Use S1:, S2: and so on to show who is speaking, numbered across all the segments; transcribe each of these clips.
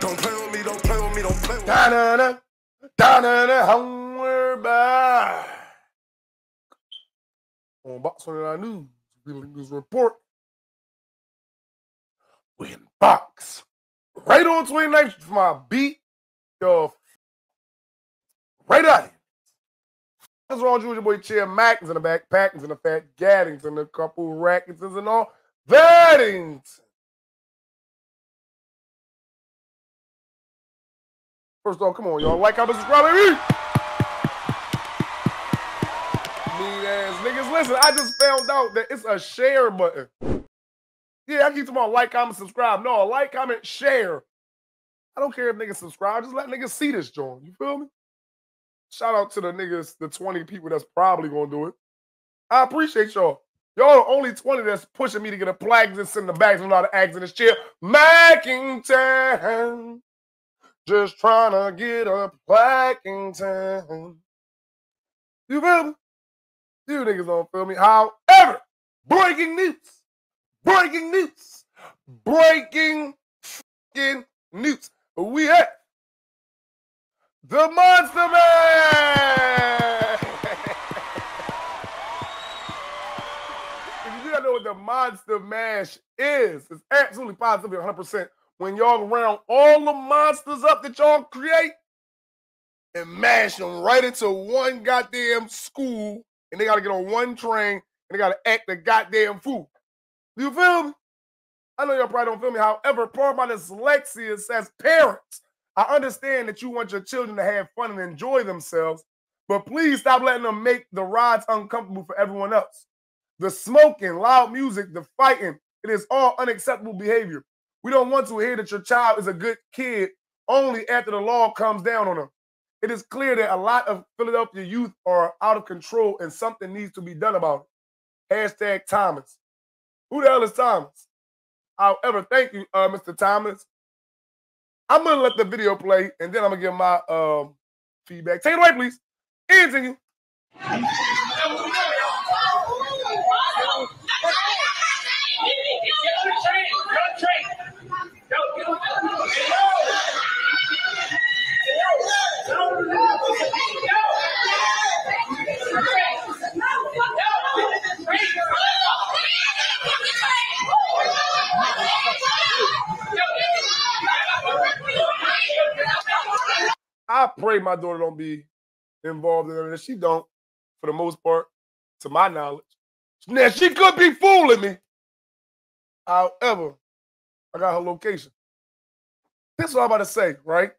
S1: Don't play with me, don't play with me, don't play with me.
S2: Da-na-na, da-na-na, homeward by. On Box 29 News, Real News Report. We in box. Right on 29th for my beat. Yo, right out here. What's wrong with boy Chair Mackins in the back, Packins in the fat, Gaddings and a couple Racketons and all. Vaddington. First off, come on, y'all. Like, comment, subscribe, baby. Mean ass niggas. Listen, I just found out that it's a share button. Yeah, I keep talking about like, comment, subscribe. No, like, comment, share. I don't care if niggas subscribe. Just let niggas see this joint. You feel me? Shout out to the niggas, the 20 people that's probably gonna do it. I appreciate y'all. Y'all the only 20 that's pushing me to get a plaque and send the bags and a lot of eggs in this chair. Mackington. Just trying to get a Plackington. You feel me? You niggas don't feel me. However, breaking news. Breaking news. Breaking fucking news. We have the Monster Man. if you do not know what the Monster Mash is, it's absolutely positively 100% when y'all round all the monsters up that y'all create and mash them right into one goddamn school, and they got to get on one train and they got to act the goddamn fool. You feel me? I know y'all probably don't feel me. However, part of my dyslexia says parents. I understand that you want your children to have fun and enjoy themselves, but please stop letting them make the rides uncomfortable for everyone else. The smoking, loud music, the fighting, it is all unacceptable behavior. We don't want to hear that your child is a good kid only after the law comes down on them. It is clear that a lot of Philadelphia youth are out of control and something needs to be done about it. Hashtag Thomas. Who the hell is Thomas? However, thank you, uh, Mr. Thomas. I'm gonna let the video play and then I'm gonna give my um, feedback. Take it away, please. Continue. I pray my daughter don't be involved in it. She don't, for the most part, to my knowledge. Now she could be fooling me. However, I got her location. This is what I'm about to say, right?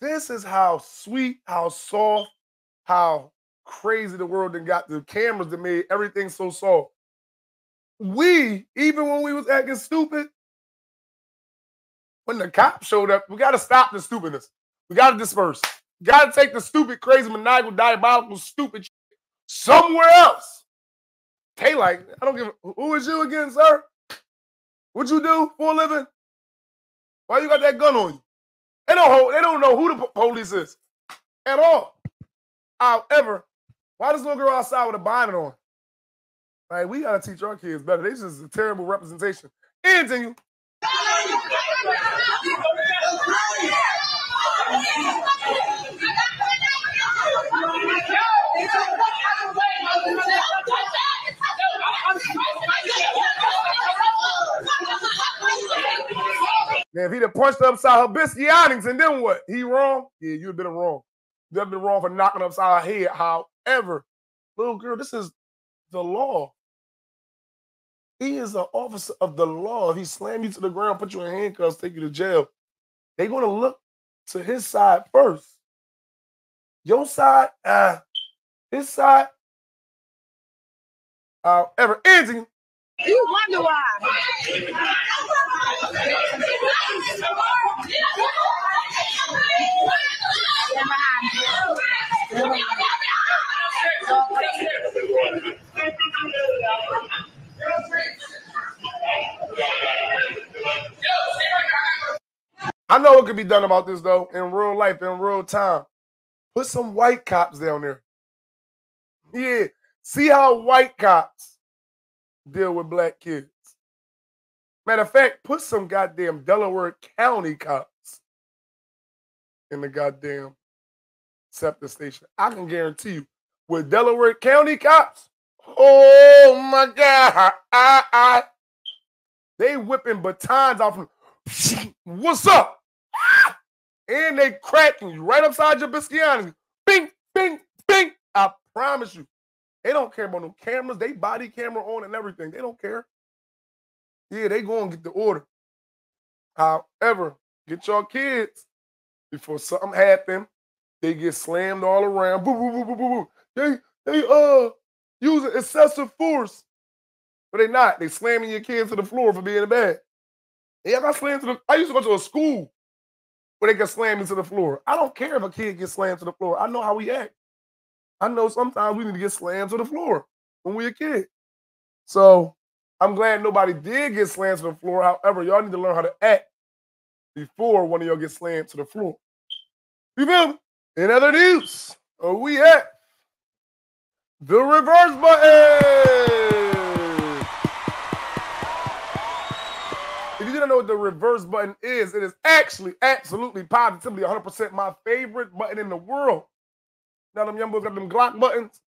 S2: This is how sweet, how soft, how crazy the world then got the cameras that made everything so soft. We, even when we was acting stupid, when the cops showed up, we got to stop the stupidness. We got to disperse. Got to take the stupid, crazy, maniacal, diabolical, stupid shit somewhere else. Hey, like, I don't give a, who is you again, sir? What you do for a living? Why you got that gun on you? They don't hold, they don't know who the po- police is at all. However, why this little girl outside with a bonnet on? Like, we gotta teach our kids better. This is a terrible representation. Continue. Now, if he'd have punched upside biscuit and then what? He wrong? Yeah, you'd have been wrong. You'd have been wrong for knocking upside her head. However, little girl, this is the law. He is an officer of the law. If he slam you to the ground, put you in handcuffs, take you to jail, they're gonna look to his side first. Your side, uh, his side. However, ending.
S3: You wonder why.
S2: I know what could be done about this though in real life, in real time. Put some white cops down there. Yeah. See how white cops deal with black kids. Matter of fact, put some goddamn Delaware County cops in the goddamn SEPTA station. I can guarantee you, with Delaware County cops, oh my God, I, I, they whipping batons off them. What's up? And they cracking you right upside your biscuit. Bing, bing, bing. I promise you. They don't care about no cameras. They body camera on and everything. They don't care. Yeah, they go and get the order. However, get your kids before something happen. They get slammed all around. Boo, boo, boo, boo, boo, boo. They they uh using excessive force. But they not. They slamming your kids to the floor for being bad. Yeah, I got slammed to the. I used to go to a school where they get slammed into the floor. I don't care if a kid gets slammed to the floor. I know how we act. I know sometimes we need to get slammed to the floor when we a kid. So I'm glad nobody did get slammed to the floor. However, y'all need to learn how to act before one of y'all get slammed to the floor. You feel me? In other news, are we at the reverse button? If you didn't know what the reverse button is, it is actually, absolutely, positively 100% my favorite button in the world. Now, them young boys got them Glock buttons.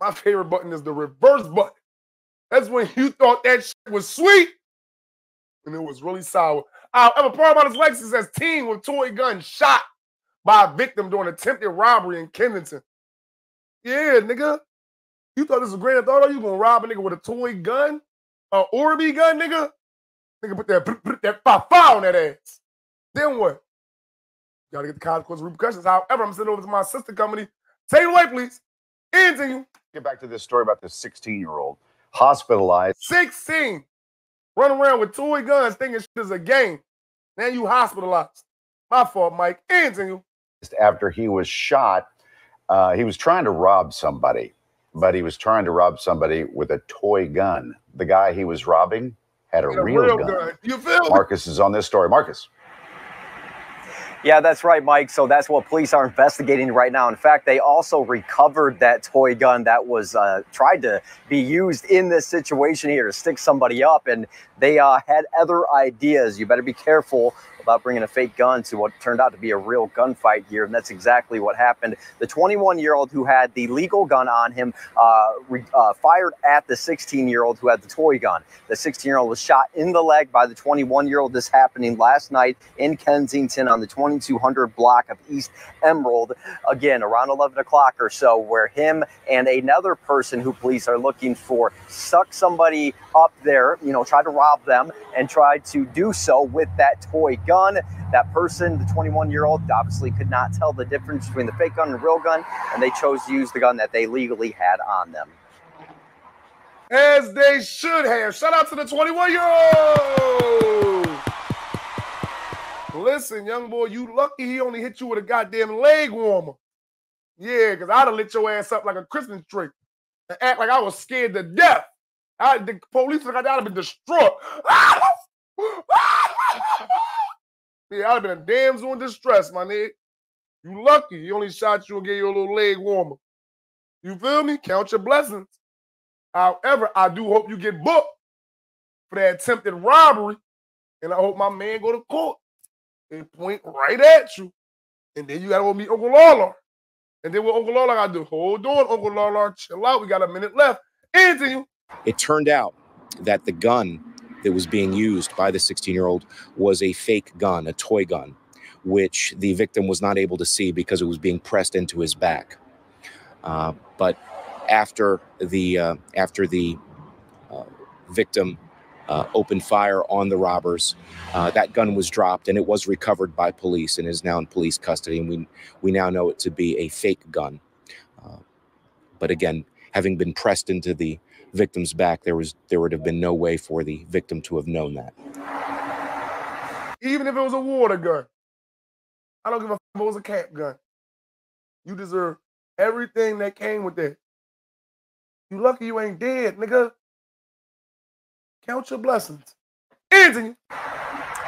S2: My favorite button is the reverse button. That's when you thought that shit was sweet and it was really sour. However, part about his Lexus says teen with toy gun shot by a victim during attempted robbery in Kensington. Yeah, nigga. You thought this was grand thought? Are you gonna rob a nigga with a toy gun? A Orby gun, nigga? Nigga put that put that fa on that ass. Then what? Gotta get the consequences repercussions. However, I'm sending over to my sister company. Take it away, please. You.
S4: Get back to this story about this 16 year old hospitalized.
S2: 16. Run around with toy guns thinking shit is a game. Now you hospitalized. My fault, Mike. Into
S4: After he was shot, uh, he was trying to rob somebody, but he was trying to rob somebody with a toy gun. The guy he was robbing had a,
S2: a
S4: real,
S2: real
S4: gun.
S2: gun. You feel?
S4: Marcus is on this story. Marcus.
S5: Yeah, that's right, Mike. So that's what police are investigating right now. In fact, they also recovered that toy gun that was uh, tried to be used in this situation here to stick somebody up, and they uh, had other ideas. You better be careful about bringing a fake gun to what turned out to be a real gunfight here, and that's exactly what happened. The 21-year-old who had the legal gun on him uh, re- uh, fired at the 16-year-old who had the toy gun. The 16-year-old was shot in the leg by the 21-year-old. This happening last night in Kensington on the 2200 block of East Emerald. Again, around 11 o'clock or so, where him and another person who police are looking for stuck somebody up there, you know, tried to rob them and tried to do so with that toy gun. That person, the 21 year old, obviously could not tell the difference between the fake gun and real gun, and they chose to use the gun that they legally had on them.
S2: As they should have. Shout out to the 21 year old. Listen, young boy, you lucky he only hit you with a goddamn leg warmer. Yeah, because I'd have lit your ass up like a Christmas tree and act like I was scared to death. I, the police would have been distraught. yeah, ah! I'd have been a damsel in distress, my nigga. You lucky he only shot you and gave you a little leg warmer. You feel me? Count your blessings. However, I do hope you get booked for that attempted robbery, and I hope my man go to court and point right at you, and then you gotta go meet Uncle Lawler. And then what Uncle Lawler gotta do? Hold on, Uncle Lawler, chill out. We got a minute left. You.
S6: It turned out that the gun that was being used by the 16 year old was a fake gun, a toy gun, which the victim was not able to see because it was being pressed into his back. Uh, but after the uh, after the uh, victim uh, opened fire on the robbers, uh, that gun was dropped and it was recovered by police and is now in police custody. And we we now know it to be a fake gun. Uh, but again, having been pressed into the victim's back, there was there would have been no way for the victim to have known that.
S2: Even if it was a water gun. I don't give a f- if it was a cap gun. You deserve everything that came with that. You lucky you ain't dead, nigga. Count your blessings. You.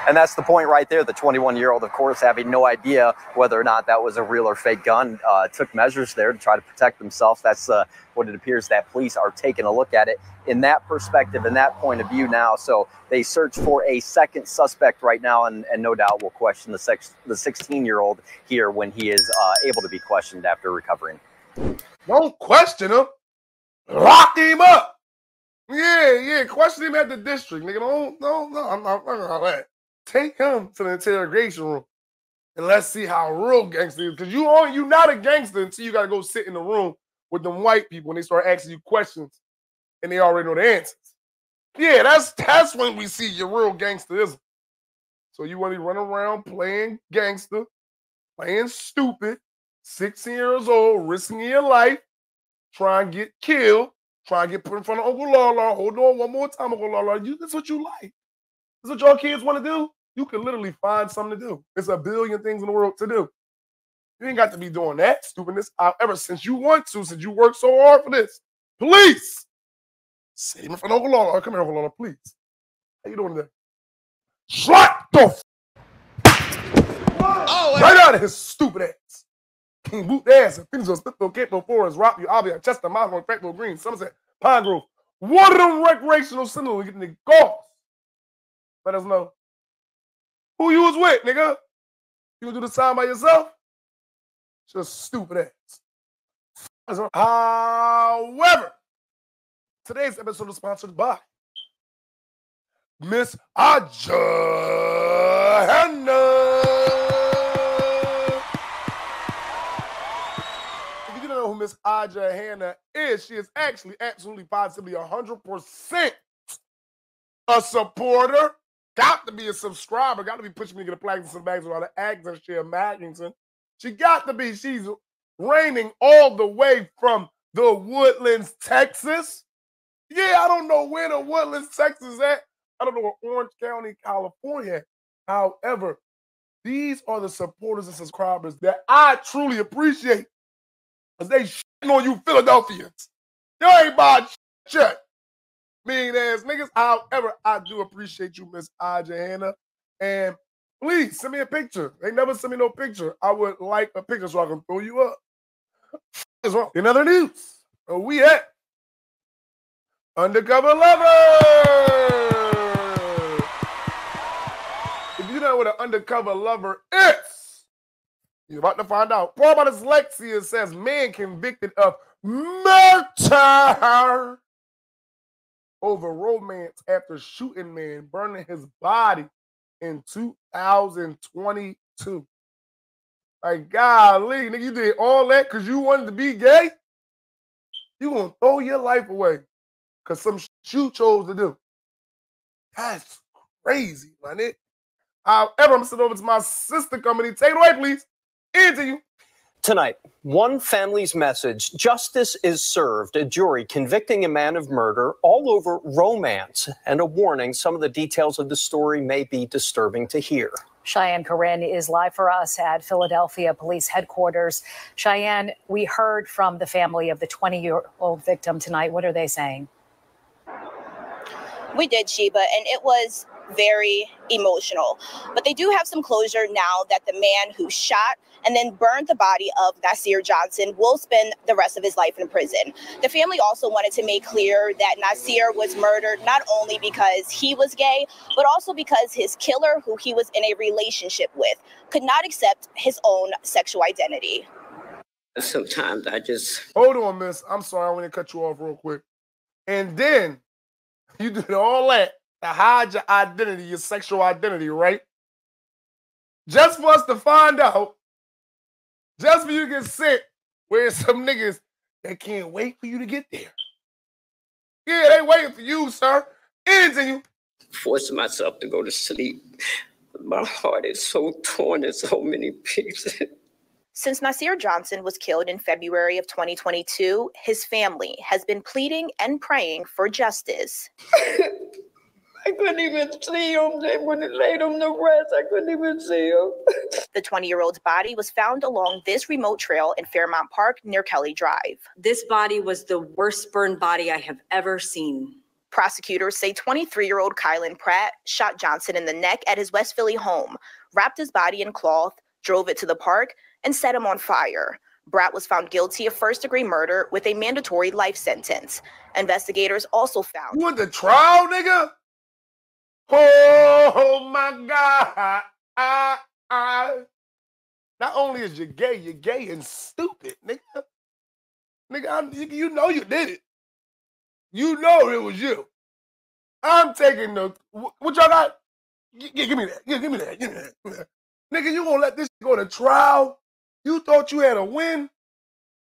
S5: And that's the point right there. The 21 year old, of course, having no idea whether or not that was a real or fake gun, uh, took measures there to try to protect themselves. That's uh, what it appears that police are taking a look at it in that perspective, in that point of view now. So they search for a second suspect right now, and, and no doubt will question the, sex, the 16 year old here when he is uh, able to be questioned after recovering.
S2: Don't question him. Lock him up. Yeah, yeah. Question him at the district, nigga. Don't, no, no. I'm not fucking all that. Take him to the interrogation room and let's see how real gangster is. Because you are you not a gangster until you gotta go sit in the room with them white people and they start asking you questions and they already know the answers. Yeah, that's that's when we see your real gangsterism. So you want to run around playing gangster, playing stupid, 16 years old, risking your life, try and get killed, try and get put in front of Uncle Lala. Hold on one more time, Uncle Lala. You, that's what you like. That's what your kids want to do. You can literally find something to do. It's a billion things in the world to do. You ain't got to be doing that stupidness ever since you want to, since you worked so hard for this. Police, save me from Uncle Lala. Oh, come here, Uncle Lala, please. How you doing today? Shut the f- oh, right out of his stupid ass. King boot ass and things on Smithfield, Capitol Forest, Rockview, Albion, Chester, Mount, Fayetteville Green, Somerset, Pine Grove. One of them recreational centers getting the golf. Let us know. Who you was with, nigga? You gonna do the sign by yourself? Just stupid ass. However, today's episode is sponsored by Miss Aja If you don't know who Miss Aja Hannah is, she is actually absolutely positively 100% a supporter. Got to be a subscriber. Got to be pushing me to get a plaque and some bags with all the accents she imagining. She got to be. She's reigning all the way from the Woodlands, Texas. Yeah, I don't know where the Woodlands, Texas at. I don't know where Orange County, California. However, these are the supporters and subscribers that I truly appreciate. Because they shitting on you Philadelphians. You ain't buying shit. Mean ass niggas. However, I do appreciate you, Miss Hannah. And please send me a picture. They never send me no picture. I would like a picture so I can throw you up. Is wrong. In other news, we at Undercover Lover. If you know what an undercover lover is, you're about to find out. Paul about dyslexia says man convicted of murder over romance after shooting man burning his body in 2022. Like, golly, nigga, you did all that because you wanted to be gay? You gonna throw your life away because some shit you chose to do. That's crazy, nigga. However, I'm send over to my sister company. Take it away, please. Into you.
S7: Tonight, one family's message justice is served, a jury convicting a man of murder all over romance, and a warning some of the details of the story may be disturbing to hear.
S8: Cheyenne Corinne is live for us at Philadelphia Police Headquarters. Cheyenne, we heard from the family of the 20 year old victim tonight. What are they saying?
S9: We did, Sheba, and it was very emotional. But they do have some closure now that the man who shot and then burned the body of Nasir Johnson will spend the rest of his life in prison. The family also wanted to make clear that Nasir was murdered not only because he was gay, but also because his killer, who he was in a relationship with, could not accept his own sexual identity.
S10: Sometimes I just
S2: hold on, miss. I'm sorry, I want to cut you off real quick. And then you did all that to hide your identity, your sexual identity, right? Just for us to find out, just for you to get sick, where some niggas that can't wait for you to get there. Yeah, they waiting for you, sir. Into you.
S10: Forcing myself to go to sleep. My heart is so torn in so many pieces.
S9: Since Nasir Johnson was killed in February of 2022, his family has been pleading and praying for justice.
S10: I couldn't even see him. They wouldn't laid him to rest. I couldn't even see him.
S9: the 20 year old's body was found along this remote trail in Fairmount Park near Kelly Drive.
S11: This body was the worst burned body I have ever seen.
S9: Prosecutors say 23 year old Kylan Pratt shot Johnson in the neck at his West Philly home, wrapped his body in cloth, drove it to the park, and set him on fire. Pratt was found guilty of first degree murder with a mandatory life sentence. Investigators also found.
S2: You went to trial, nigga? Oh my God. I, I, not only is you gay, you're gay and stupid, nigga. Nigga, I'm, you know you did it. You know it was you. I'm taking the what y'all got? G- give me that. That. Give me that. Give me that. Nigga, you gonna let this go to trial? You thought you had a win?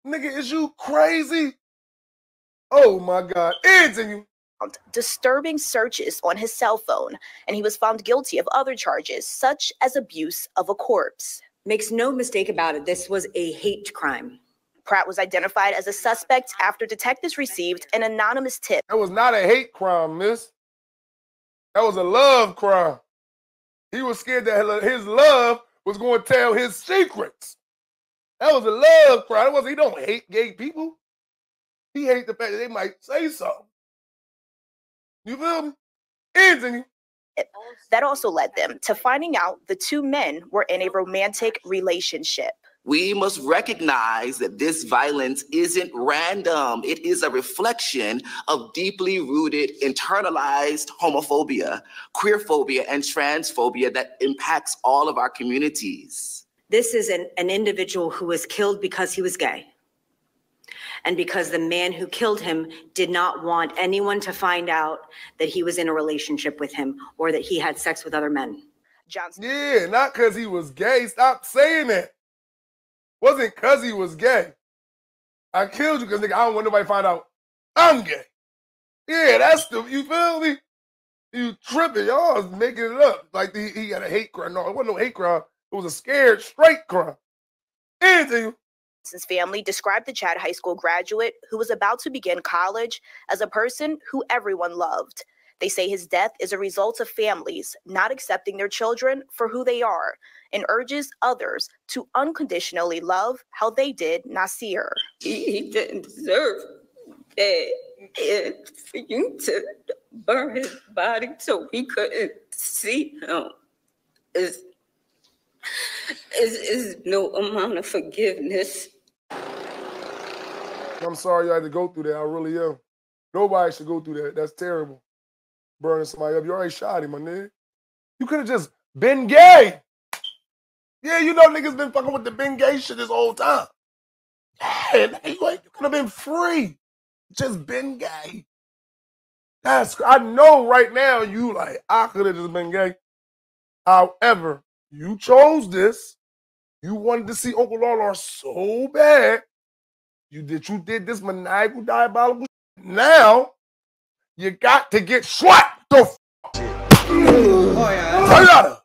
S2: Nigga, is you crazy? Oh my God. Anthony.
S9: Disturbing searches on his cell phone, and he was found guilty of other charges, such as abuse of a corpse.
S11: Makes no mistake about it, this was a hate crime.
S9: Pratt was identified as a suspect after detectives received an anonymous tip.
S2: That was not a hate crime, miss. That was a love crime. He was scared that his love was going to tell his secrets. That was a love crime. It wasn't, he don't hate gay people. He hates the fact that they might say something. You feel me? Anthony.
S9: That also led them to finding out the two men were in a romantic relationship.
S12: We must recognize that this violence isn't random. It is a reflection of deeply rooted, internalized homophobia, queerphobia, and transphobia that impacts all of our communities.
S11: This is an, an individual who was killed because he was gay. And because the man who killed him did not want anyone to find out that he was in a relationship with him or that he had sex with other men.
S9: Johnson.
S2: Yeah, not because he was gay. Stop saying that. Wasn't because he was gay. I killed you because nigga, I don't want nobody to find out I'm gay. Yeah, that's the you feel me? You tripping, y'all is making it up. Like he, he got a hate crime. No, it wasn't no hate crime. It was a scared straight crime. Anything.
S9: His family described the Chad High School graduate who was about to begin college as a person who everyone loved. They say his death is a result of families not accepting their children for who they are and urges others to unconditionally love how they did Nasir.
S10: He didn't deserve that. And for you to burn his body so we couldn't see him is, is, is no amount of forgiveness.
S2: I'm sorry you had to go through that. I really am. Nobody should go through that. That's terrible. Burning somebody up. You already shot him, my nigga. You could have just been gay. Yeah, you know niggas been fucking with the been gay shit this whole time. Yeah, you, could have been free. Just been gay. That's I know right now you like I could have just been gay. However, you chose this. You wanted to see Uncle Lawlar so bad. You did you did this maniacal diabolical shit. Now you got to get slapped the f- Oh yeah.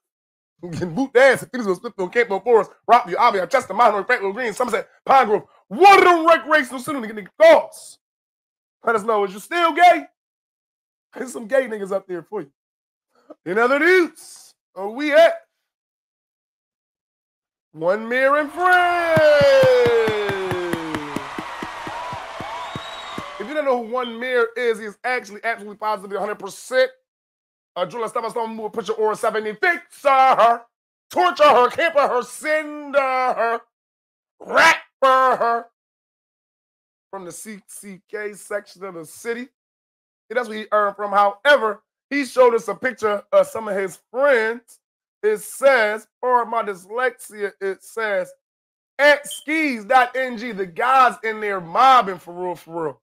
S2: Getting boot dance and things will slip on Cape Forest, Rockview, Avia, Chester, Monroe, Franklin Green, Somerset, Pine Grove. One of them recreational get niggas calls. Let us know, is you still gay? There's some gay niggas up there for you. In other news, where we at? 1Meree and Friends. Don't know who 1Meree is, he's actually absolutely positively 100%. Uh, Julia Stavastone will put your aura 70, fix her, torture her, camper her, send her, rap her from the CCK section of the city. Yeah, that's what he earned from. However, he showed us a picture of some of his friends. It says, or my dyslexia, it says, at skis.ng, the guys in there mobbing for real, for real.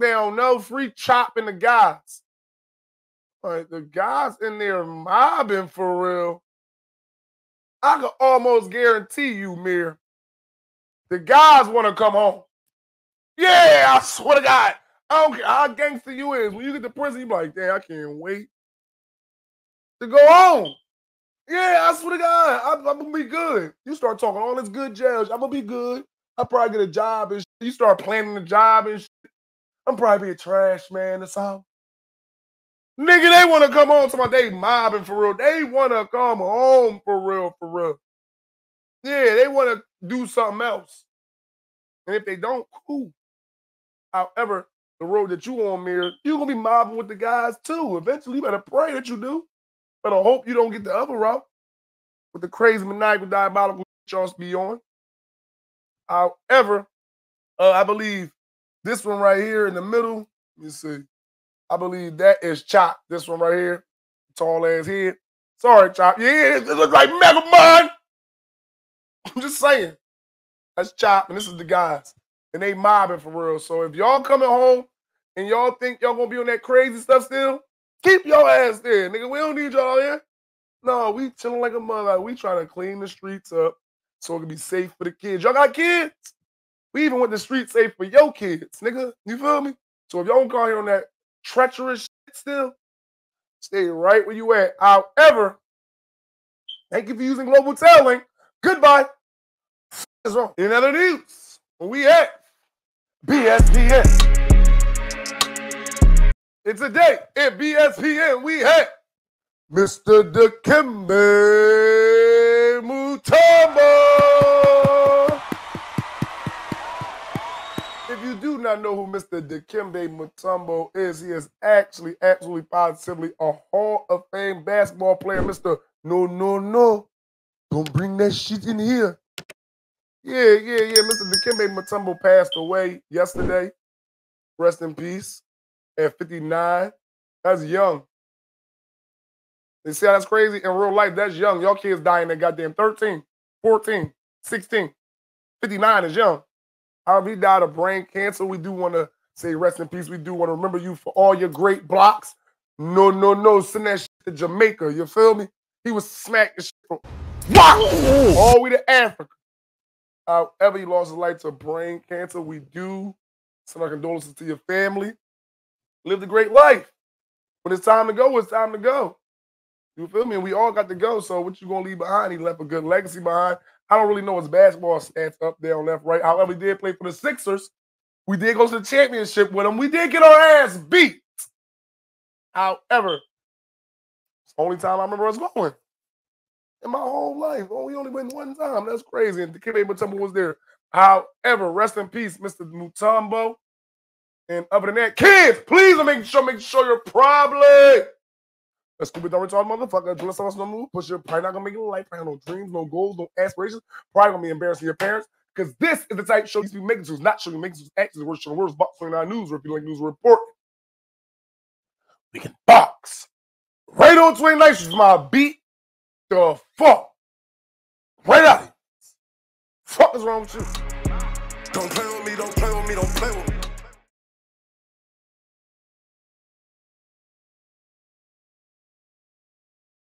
S2: They don't know, free chopping the guys. The guys in there mobbing for real. I can almost guarantee you, Mir, the guys want to come home. Yeah, I swear to God. I don't care how gangster you is. When you get to prison, you be like, damn, I can't wait to go home. Yeah, I swear to God, I'm, I'm gonna be good. You start talking all this good jazz. I'm gonna be good. I probably get a job and. You start planning the job and shit. I'm probably a trash man or something. Nigga, they want to come home to my day mobbing for real. They want to come home for real, for real. Yeah, they want to do something else. And if they don't, cool. However, the road that you on, Mir, you're gonna be mobbing with the guys too. Eventually, you better pray that you do. Better hope you don't get the other route with the crazy maniacal diabolical y'all be on. However, uh, I believe this one right here in the middle. Let me see. I believe that is Chop. This one right here, tall ass head. Sorry, Chop. Yeah, it looks like Megamind. I'm just saying. That's Chop, and this is the guys. And they mobbing for real. So if y'all coming home and y'all think y'all gonna be on that crazy stuff still, keep your ass there, nigga. We don't need y'all here. No, we chilling like a mother. We trying to clean the streets up so it can be safe for the kids. Y'all got kids? We even want the street safe for your kids, nigga. You feel me? So if y'all don't call here on that treacherous shit still, stay right where you at. However, thank you for using Global Tel Link. Goodbye. In other news, we at BSPN. It's a day at BSPN. We had Mr. Dikembe not know who Mr. Dikembe Mutombo is, he is actually, absolutely, positively a Hall of Fame basketball player. Mr. No, no, no. Don't bring that shit in here. Yeah, yeah, yeah. Mr. Dikembe Mutombo passed away yesterday. Rest in peace. At 59. That's young. You see how that's crazy? In real life, that's young. Y'all kids dying at goddamn 13, 14, 16. 59 is young. However, he died of brain cancer. We do want to say rest in peace. We do want to remember you for all your great blocks. No, no, no. Send that shit to Jamaica. You feel me? He was smacking shit from all the way to Africa. However, he lost his life to brain cancer. We do send our condolences to your family. Lived a great life. When it's time to go, it's time to go. You feel me? We all got to go. So what you gonna leave behind? He left a good legacy behind. I don't really know his basketball stats up there on left, right. However, he did play for the Sixers. We did go to the championship with him. We did get our ass beat. However, it's the only time I remember us going in my whole life. Oh, we only went one time. That's crazy. And Dikembe Mutombo was there. However, rest in peace, Mr. Mutombo. And other than that, kids, please make sure, make sure you're probably a stupid, dumb, retarded motherfucker. Doing something no move, push your probably not gonna make it in life. Have no dreams, no goals, no aspirations. Probably gonna be embarrassing your parents. Because this is the type show you be making to not showing making to actions, we're showing box 29 news, or if you like news report. We can box. Right on 29 is my beat the fuck. Right out. Fuck is wrong with you?
S1: Don't play with me, don't play with me, don't play with me.